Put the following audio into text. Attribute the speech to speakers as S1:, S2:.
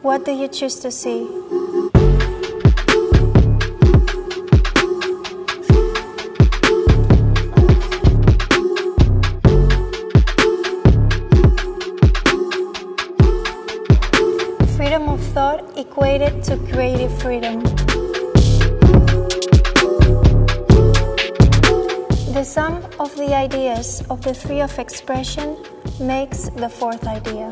S1: What do you choose to see? Freedom of thought equated to creative freedom. The sum of the ideas of the three of X-Presion makes the fourth idea.